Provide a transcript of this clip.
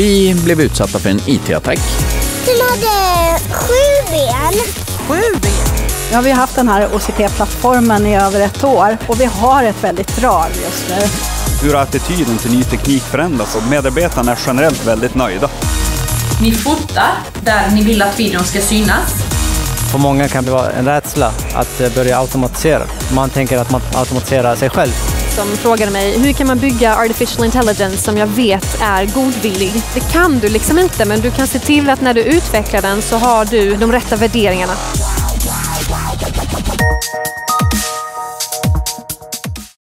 Vi blev utsatta för en IT-attack. Den hade sju ben. Sju ben? Ja, vi har haft den här OCT-plattformen i över ett år och vi har ett väldigt drag just nu. Hur har attityden till ny teknik förändrats och medarbetarna är generellt väldigt nöjda. Ni fotar där ni vill att videon ska synas. För många kan det vara en rädsla att börja automatisera. Man tänker att man automatiserar sig själv. Som frågade mig, hur kan man bygga artificial intelligence som jag vet är godvillig? Det kan du liksom inte, men du kan se till att när du utvecklar den så har du de rätta värderingarna.